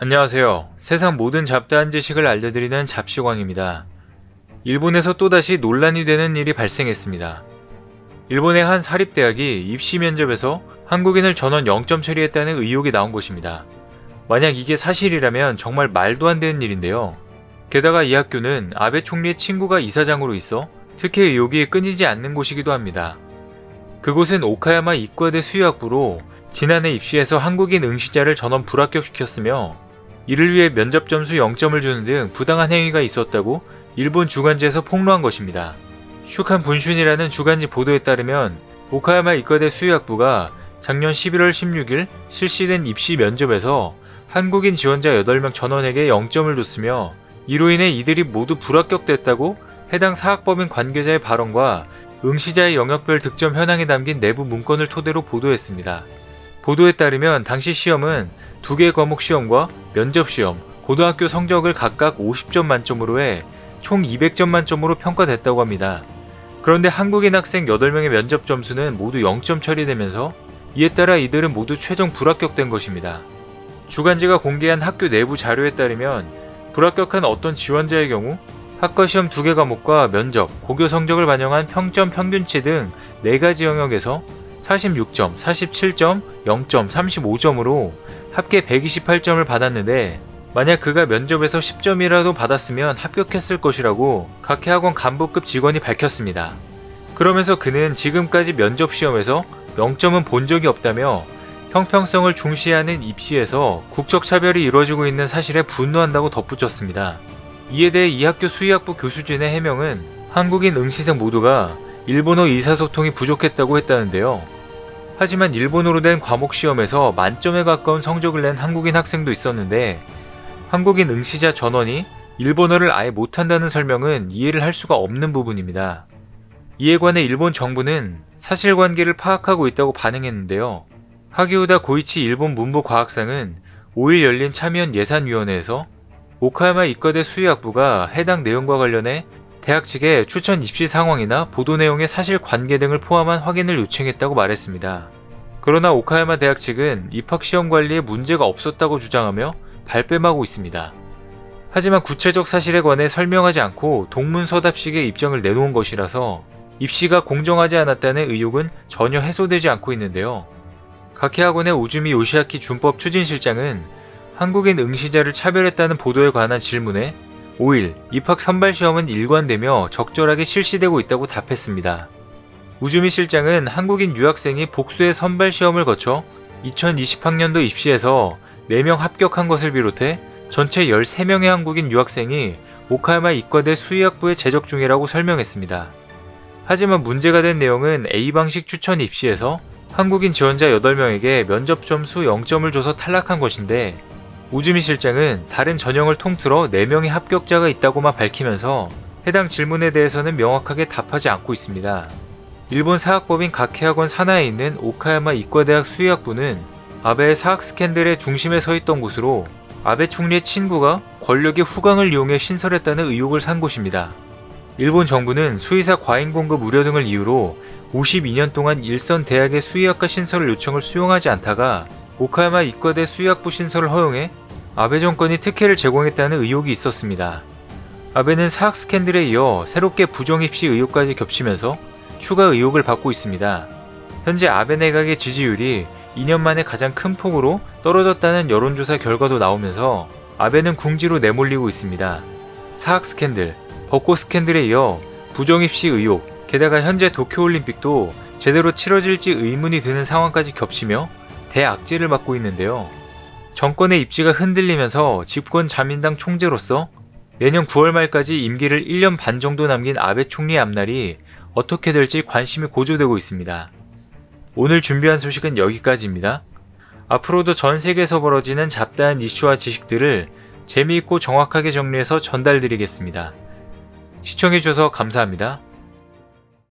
안녕하세요. 세상 모든 잡다한 지식을 알려드리는 잡시광입니다. 일본에서 또다시 논란이 되는 일이 발생했습니다. 일본의 한 사립대학이 입시 면접에서 한국인을 전원 0점 처리했다는 의혹이 나온 것입니다. 만약 이게 사실이라면 정말 말도 안 되는 일인데요. 게다가 이 학교는 아베 총리의 친구가 이사장으로 있어 특혜 의혹이 끊이지 않는 곳이기도 합니다. 그곳은 오카야마 이과대 수의학부로 지난해 입시에서 한국인 응시자를 전원 불합격시켰으며 이를 위해 면접 점수 0점을 주는 등 부당한 행위가 있었다고 일본 주간지에서 폭로한 것입니다. 슈칸 분슌이라는 주간지 보도에 따르면 오카야마 이과대 수의학부가 작년 11월 16일 실시된 입시 면접에서 한국인 지원자 8명 전원에게 0점을 줬으며 이로 인해 이들이 모두 불합격됐다고 해당 사학법인 관계자의 발언과 응시자의 영역별 득점 현황에 담긴 내부 문건을 토대로 보도했습니다. 보도에 따르면 당시 시험은 두 개 과목 시험과 면접 시험, 고등학교 성적을 각각 50점 만점으로 해 총 200점 만점으로 평가됐다고 합니다. 그런데 한국인 학생 8명의 면접 점수는 모두 0점 처리되면서 이에 따라 이들은 모두 최종 불합격된 것입니다. 주간지가 공개한 학교 내부 자료에 따르면 불합격한 어떤 지원자의 경우 학과 시험 2개 과목과 면접, 고교 성적을 반영한 평점 평균치 등 4가지 영역에서 46점, 47점, 0점, 35점으로 합계 128점을 받았는데 만약 그가 면접에서 10점이라도 받았으면 합격했을 것이라고 각해 학원 간부급 직원이 밝혔습니다. 그러면서 그는 지금까지 면접 시험에서 0점은 본 적이 없다며 형평성을 중시하는 입시에서 국적 차별이 이루어지고 있는 사실에 분노한다고 덧붙였습니다. 이에 대해 이 학교 수의학부 교수진의 해명은 한국인 응시생 모두가 일본어 의사소통이 부족했다고 했다는데요. 하지만 일본어로 된 과목 시험에서 만점에 가까운 성적을 낸 한국인 학생도 있었는데 한국인 응시자 전원이 일본어를 아예 못한다는 설명은 이해를 할 수가 없는 부분입니다. 이에 관해 일본 정부는 사실관계를 파악하고 있다고 반응했는데요. 하기우다 고이치 일본 문부과학상은 5일 열린 참여연 예산위원회에서 오카야마 이과대 수의학부가 해당 내용과 관련해 대학 측에 추천 입시 상황이나 보도 내용의 사실 관계 등을 포함한 확인을 요청했다고 말했습니다. 그러나 오카야마 대학 측은 입학 시험 관리에 문제가 없었다고 주장하며 발뺌하고 있습니다. 하지만 구체적 사실에 관해 설명하지 않고 동문서답식의 입장을 내놓은 것이라서 입시가 공정하지 않았다는 의혹은 전혀 해소되지 않고 있는데요. 각해학원의 우주미 요시아키 준법 추진실장은 한국인 응시자를 차별했다는 보도에 관한 질문에 5일 입학 선발 시험은 일관되며 적절하게 실시되고 있다고 답했습니다. 우주미 실장은 한국인 유학생이 복수의 선발 시험을 거쳐 2020학년도 입시에서 4명 합격한 것을 비롯해 전체 13명의 한국인 유학생이 오카야마 이과대 수의학부에 재적 중이라고 설명했습니다. 하지만 문제가 된 내용은 A방식 추천 입시에서 한국인 지원자 8명에게 면접 점수 0점을 줘서 탈락한 것인데 우주미 실장은 다른 전형을 통틀어 4명의 합격자가 있다고만 밝히면서 해당 질문에 대해서는 명확하게 답하지 않고 있습니다. 일본 사학법인 각해학원 산하에 있는 오카야마 이과대학 수의학부는 아베의 사학 스캔들의 중심에 서 있던 곳으로 아베 총리의 친구가 권력의 후광을 이용해 신설했다는 의혹을 산 곳입니다. 일본 정부는 수의사 과잉 공급 우려 등을 이유로 52년 동안 일선 대학의 수의학과 신설을 요청을 수용하지 않다가 오카야마 이과대 수의학부 신설을 허용해 아베 정권이 특혜를 제공했다는 의혹이 있었습니다. 아베는 사학 스캔들에 이어 새롭게 부정입시 의혹까지 겹치면서 추가 의혹을 받고 있습니다. 현재 아베 내각의 지지율이 2년 만에 가장 큰 폭으로 떨어졌다는 여론조사 결과도 나오면서 아베는 궁지로 내몰리고 있습니다. 사학 스캔들, 벚꽃 스캔들에 이어 부정입시 의혹, 게다가 현재 도쿄올림픽도 제대로 치러질지 의문이 드는 상황까지 겹치며 대악재를 맡고 있는데요. 정권의 입지가 흔들리면서 집권 자민당 총재로서 내년 9월 말까지 임기를 1년 반 정도 남긴 아베 총리의 앞날이 어떻게 될지 관심이 고조되고 있습니다. 오늘 준비한 소식은 여기까지입니다. 앞으로도 전 세계에서 벌어지는 잡다한 이슈와 지식들을 재미있고 정확하게 정리해서 전달드리겠습니다. 시청해주셔서 감사합니다.